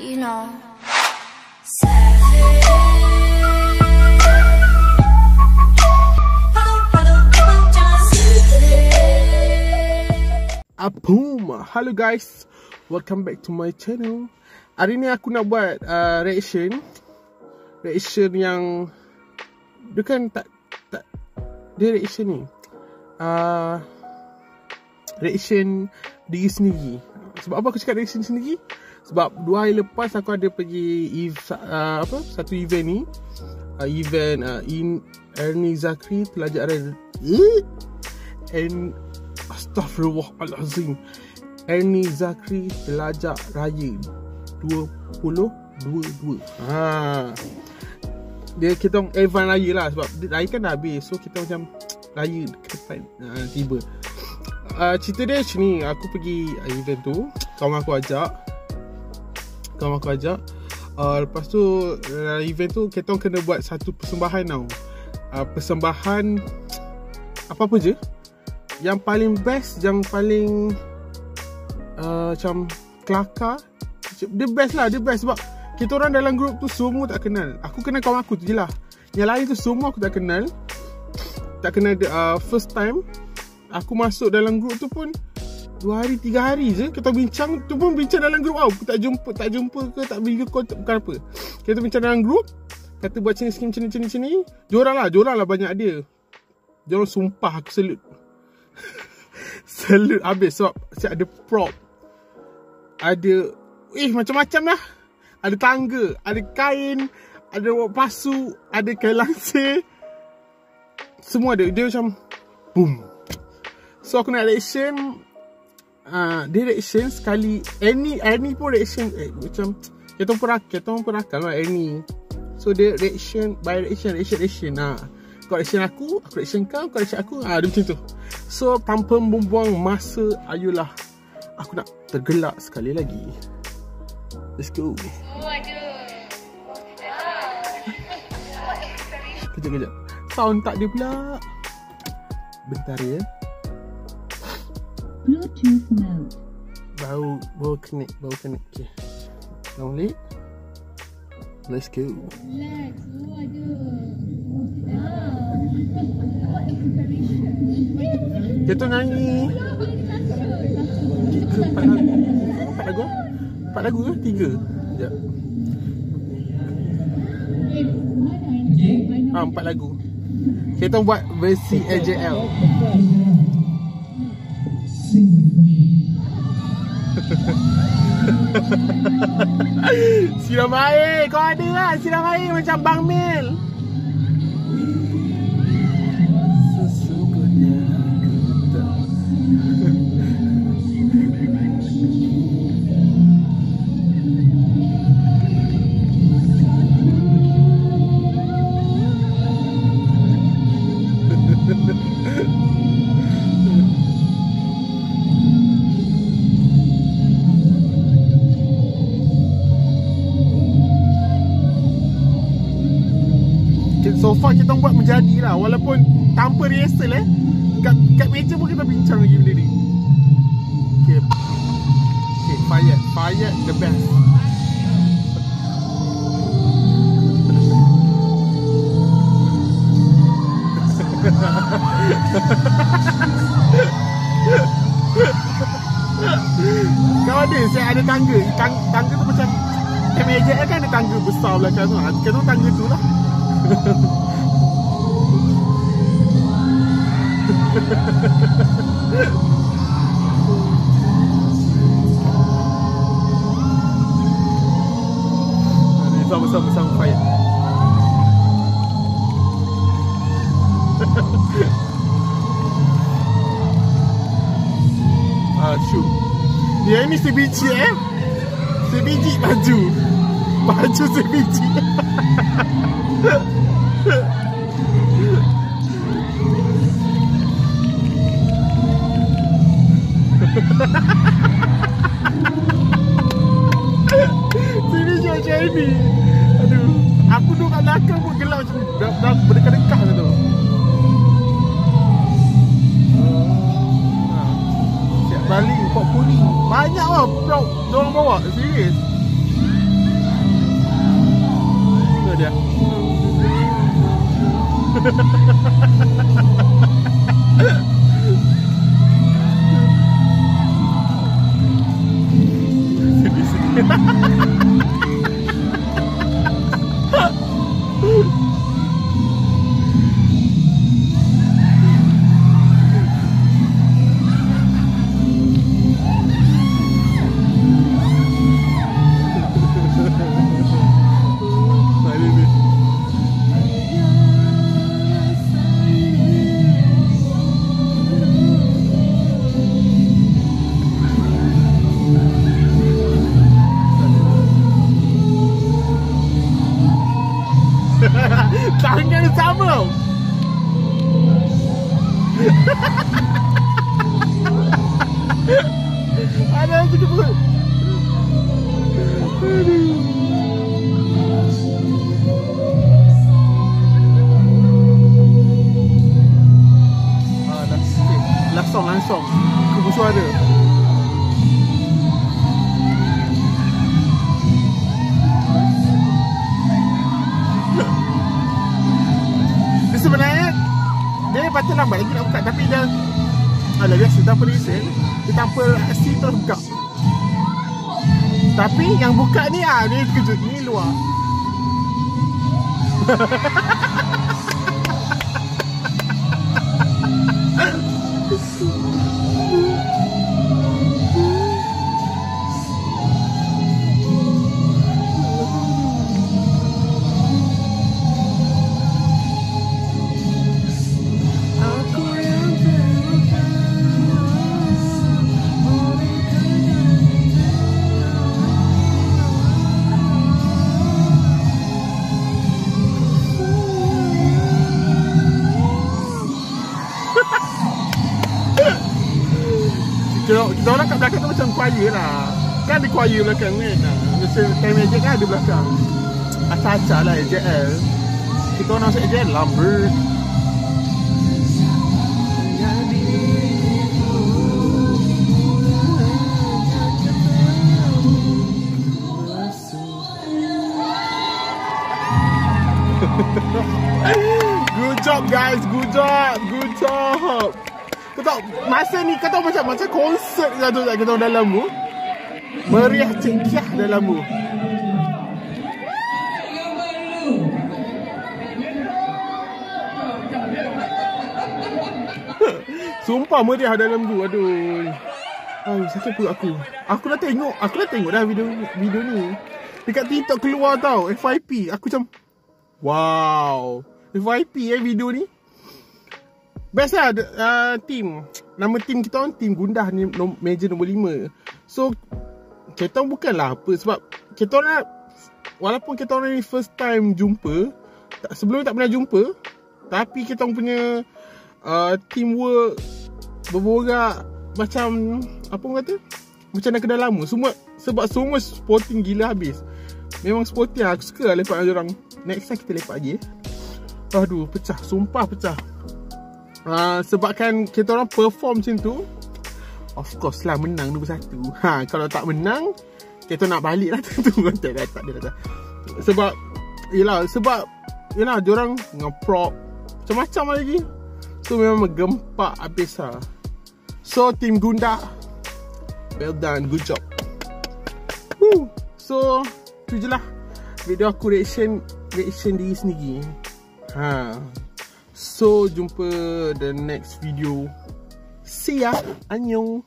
you know. Apum Hello guys. Welcome back to my channel. Hari ni aku nak buat uh, reaction. Reaction yang Dia kan tak, tak Dia reaction ni. Uh, Reaction Diri sendiri. Sebab apa aku cakap reaction sendiri Sebab dua hari lepas aku ada pergi ev, uh, apa Satu event ni uh, Event uh, In Ernie Zakri Pelajaran And Astaghfirullahalazim. Ernie Zakri pelajar raya 2022. Ha. Dia kita Evan raya lah sebab raya kan dah habis. So kita macam raya dekat ha, tiba. Uh, cerita dia macam ni Aku pergi event tu Kawan aku ajak Kawan aku ajak. Uh, Lepas tu uh, Event tu Kita kena buat Satu persembahan tau. Uh, Persembahan Apa-apa je. Yang paling best yang paling uh, macam kelakar dia best lah dia best sebab kita orang dalam grup tu semua tak kenal. Aku kenal kawan aku tu je lah. Yang lain tu semua aku tak kenal. Tak kenal uh, first time. Aku masuk dalam grup tu pun dua hari tiga hari je kita bincang tu pun bincang dalam grup tau tak jumpa tak jumpa ke tak video call tak, bukan apa kita bincang dalam grup kata buat macam ni macam ni macam ni diorang lah diorang lah banyak dia diorang sumpah aku salute Salute habis sebab siap ada prop. Ada eh macam-macam lah. Ada tangga, ada kain, ada wak pasu, ada kain langsir. Semua ada. Dia macam boom. So aku nak reaction uh, dia reaction sekali any any pun reaction eh, macam kita pun rakal, kita pun rakal lah any. So dia reaction by reaction, reaction, reaction. Ha kau reaction aku, aku reaction kau, kau reaction aku. Ah, dia macam tu. So, tanpa membuang masa, ayolah. Aku nak tergelak sekali lagi. Let's go. Kejap, kejap. Sound tak dia pula. Bentar ya. Bluetooth mode. Bau, bau connect, bau connect. Okay. Download. Let's go. Let's go. Aduh. Kita nyanyi Tiga, empat lagu Empat lagu Empat lagu ke? Tiga Sekejap Ah, empat lagu Kita buat versi AJL Siram air Kau ada lah Siram air macam Bang Mel so far kita buat menjadi lah. Walaupun tanpa rehearsal eh. Kat, kat meja pun kita bincang lagi benda ni. Okay. Okay Fayat Fayat the best. Kau ada saya ada tangga. Tang, Tangga tu macam Macam meja kan ada tangga besar belakang tu. Kan tangga tu lah Ni sama-sama fight. Ah, shoot. Dia ni sebiji eh? Sebiji baju. Baju sebiji Sini je macam ni Aduh. Aku duduk kat belakang pun gelap macam Dah, dah berdekat-dekat tu. Siap balik Pok puni Banyak lah Prop Diorang bawa. Serius dia. Ha ha ha ha! Tamo! Patut lambat lagi nak buka. Tapi dia Alah biasa tanpa reason Dia tanpa aksi terus buka. Tapi yang buka ni ah ni kejut ni luar kita, kita orang kat belakang tu macam choir lah. Kan ada choir belakang kan Macam time magic kan ada belakang. Acak-acak lah AJL Kita orang masuk AJL lamber Good job guys, good job, good job. Kau tahu masa ni kau tahu macam macam konsert lah tu kita orang dalam tu. Meriah cekiah dalam tu. Sumpah meriah dalam tu. Aduh. Ay, sakit perut aku. Aku dah tengok, aku dah tengok dah video video ni. Dekat TikTok keluar tau FYP. Aku macam Wow. FYP eh video ni. Best lah uh, team. Nama team kita orang team Gundah ni nom, meja nombor 5. So kita orang bukanlah apa sebab kita orang walaupun kita orang ni first time jumpa, tak, sebelum tak pernah jumpa, tapi kita orang punya uh, teamwork berborak macam apa orang kata? Macam dah kenal lama. Semua sebab semua sporting gila habis. Memang sporting lah. Aku suka lah lepak dengan orang. Next time kita lepak lagi eh. Aduh, pecah. Sumpah pecah. Uh, sebabkan kita orang perform macam tu Of course lah menang nombor satu. Ha, Kalau tak menang Kita nak balik lah tentu. Tak ada tak ada Sebab Yelah sebab Yelah diorang Nge-prop Macam-macam lagi. So memang gempak habis lah. So tim Gunda Well done Good job. Woo. So Tu je lah Video aku reaction Reaction diri sendiri. Ha So jumpa the next video. See ya. Annyeong